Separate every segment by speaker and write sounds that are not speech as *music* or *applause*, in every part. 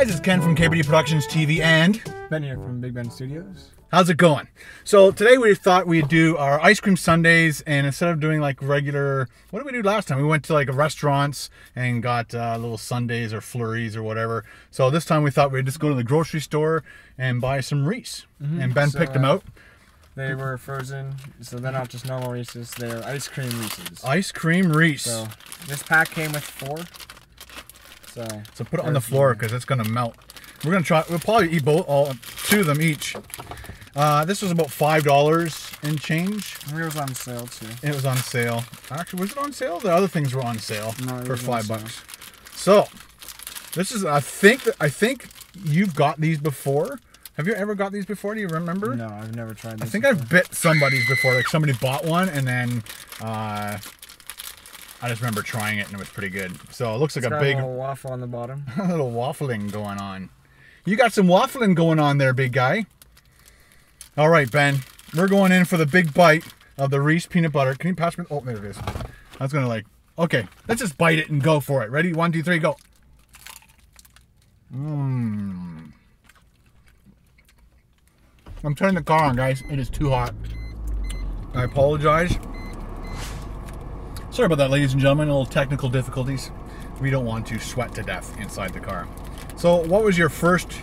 Speaker 1: guys, it's Ken from KBD Productions TV and
Speaker 2: Ben here from Big Ben Studios.
Speaker 1: how's it going? So today we thought we'd do our ice cream sundaes and instead of doing like regular, what did we do last time? We went to like restaurants and got uh, little sundaes or flurries or whatever. So this time we thought we'd just go to the grocery store and buy some Reese. And Ben
Speaker 2: So,
Speaker 1: picked them out.
Speaker 2: They were frozen, so they're not just normal Reese's, they're ice cream Reese's.
Speaker 1: Ice cream Reese.
Speaker 2: So this pack came with four. So,
Speaker 1: So put it on the floor because it's gonna melt. We're gonna try. We'll probably eat both, all two of them each. Uh, this was about five dollars and change.
Speaker 2: it was on sale too.
Speaker 1: It was on sale. Actually, was it on sale? The other things were on sale
Speaker 2: No,
Speaker 1: for five bucks. So this is. I think. I think you've got these before. Have you ever got these before? Do you remember?
Speaker 2: No, I've never tried this.
Speaker 1: I think
Speaker 2: before.
Speaker 1: I've bit somebody's before. Like somebody bought one and then. Uh, I just remember trying it and it was pretty good. So it looks like
Speaker 2: It's
Speaker 1: a
Speaker 2: got
Speaker 1: big
Speaker 2: a little waffle on the bottom. *laughs*
Speaker 1: a little waffling going on. You got some waffling going on there, big guy. All right, Ben. We're going in for the big bite of the Reese peanut butter. Can you pass me? Oh, there it is. I was gonna like. Okay, let's just bite it and go for it. Ready? One, two, three, go. Mmm. I'm turning the car on, guys. It is too hot. I apologize. Sorry about that, ladies and gentlemen. A little technical difficulties. We don't want to sweat to death inside the car. So, what was your first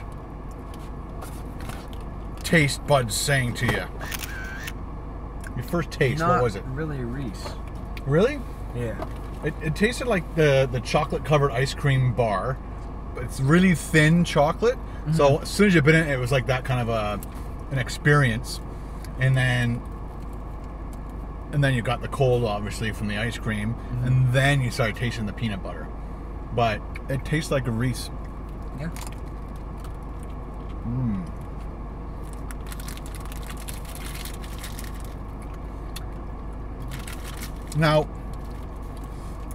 Speaker 1: taste buds saying to you? Your first taste,
Speaker 2: Not
Speaker 1: what was it?
Speaker 2: really Reese.
Speaker 1: Really?
Speaker 2: Yeah.
Speaker 1: It, it tasted like the, the chocolate covered ice cream bar, but it's really thin chocolate. So, mm-hmm. as soon as you bit in it, it was like that kind of a, an experience. And then and then you got the cold obviously from the ice cream mm-hmm. and then you started tasting the peanut butter. But it tastes like a reese.
Speaker 2: Yeah. Mm.
Speaker 1: now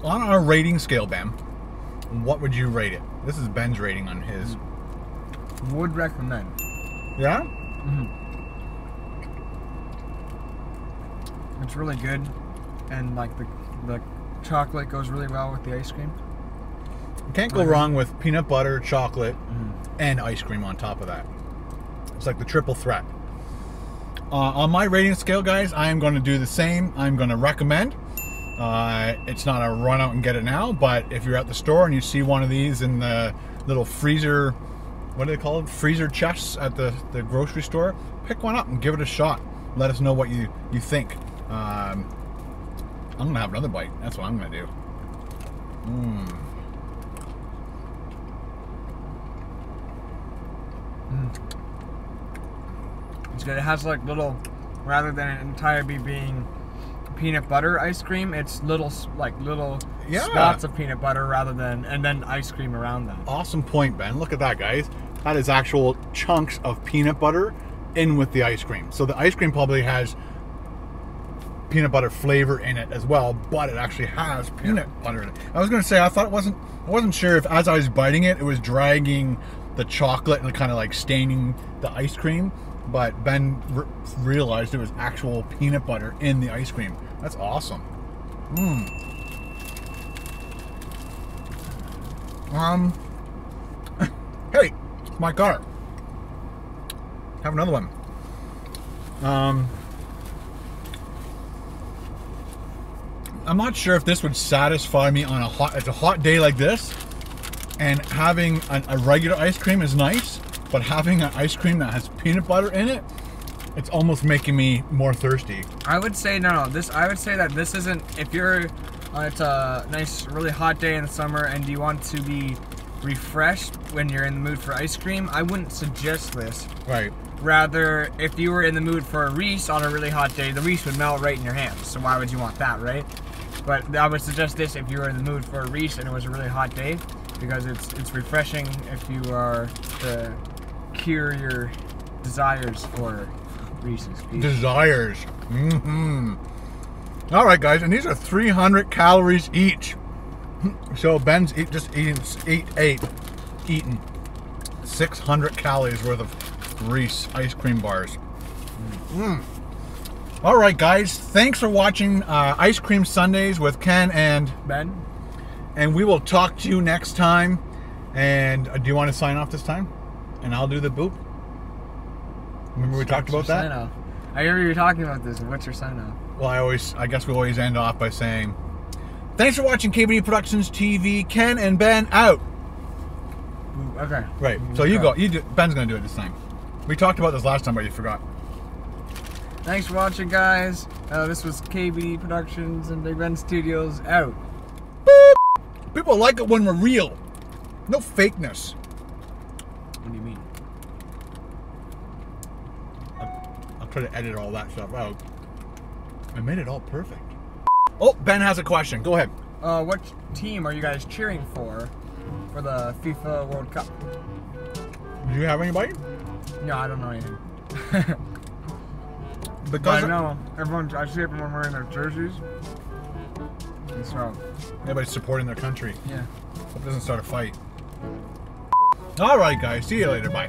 Speaker 1: on our rating scale ben what would you rate it? This is ben's rating on his.
Speaker 2: Would recommend.
Speaker 1: yeah mm-hmm.
Speaker 2: It's really good, and like the the chocolate goes really well with the ice cream.
Speaker 1: you can't go wrong with peanut butter chocolate and ice cream on top of that. It's like the triple threat. Uh, on my rating scale guys i am going to do the same. I'm going to recommend. Uh, it's not a run out and get it now but if you're at the store and you see one of these in the little freezer what do they call it? Freezer chests at the, the grocery store pick one up and give it a shot. Let us know what you you think um, i'm gonna have another bite that's what i'm gonna do
Speaker 2: It's good. It has like little, rather than an entire be being peanut butter ice cream, it's little like little
Speaker 1: Yeah.
Speaker 2: spots of peanut butter rather than and then ice cream around them.
Speaker 1: Awesome point, Ben. Look at that, guys. That is actual chunks of peanut butter in with the ice cream. So the ice cream probably has peanut butter flavor in it as well, but it actually has peanut butter in it. I was gonna say I thought it wasn't. I wasn't sure if as I was biting it, it was dragging the chocolate and kind of like staining the ice cream. But Ben r- realized it was actual peanut butter in the ice cream. That's awesome. Mmm. Um. *laughs* Hey, it's my car. Have another one. Um. I'm not sure if this would satisfy me on a hot. It's a hot day like this, and having a, a regular ice cream is nice, but having an ice cream that has peanut butter in it, it's almost making me more thirsty.
Speaker 2: I would say no, no. This I would say that this isn't. If you're, uh, it's a nice, really hot day in the summer, and you want to be refreshed when you're in the mood for ice cream. I wouldn't suggest this.
Speaker 1: Right.
Speaker 2: Rather, if you were in the mood for a Reese on a really hot day, the Reese would melt right in your hands. So why would you want that, right? But I would suggest this if you were in the mood for a Reese and it was a really hot day, because it's it's refreshing if you are to cure your desires for Reese's. Pieces.
Speaker 1: desires. Mm-hmm. All right, guys, and these are 300 calories each. So Ben's eat, just eating eight eight, eating 600 calories worth of Reese ice cream bars. Mm. All right, guys, thanks for watching uh, Ice Cream Sundays with Ken and
Speaker 2: Ben,
Speaker 1: and we will talk to you next time. And uh, do you want to sign off this time? And I'll do the boop. Remember we talked about that?
Speaker 2: sign off? I remember you were talking about this. What's your sign off?
Speaker 1: Well, I always, I guess we always end off by saying, "Thanks for watching KBD Productions TV. Ken and Ben out."
Speaker 2: Okay.
Speaker 1: Right. So you go. You do, Ben's gonna do it this time. We talked about this last time, but you forgot.
Speaker 2: Thanks for watching, guys. Uh, this was KBD Productions and Big Ben Studios out.
Speaker 1: People like it when we're real. No fakeness.
Speaker 2: What do you mean?
Speaker 1: I'll try to edit all that stuff out. I made it all perfect. Oh, Ben has a question. Go ahead.
Speaker 2: Uh, what team are you guys cheering for for the FIFA World Cup?
Speaker 1: Do you have anybody?
Speaker 2: No, I don't know anything. *laughs* but
Speaker 1: Because
Speaker 2: I know everyone. I see everyone wearing their jerseys. And so,
Speaker 1: everybody's supporting their country.
Speaker 2: yeah.
Speaker 1: Hope it doesn't start a fight. All right, guys. See you later. Bye.